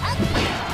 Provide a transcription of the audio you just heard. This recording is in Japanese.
あっ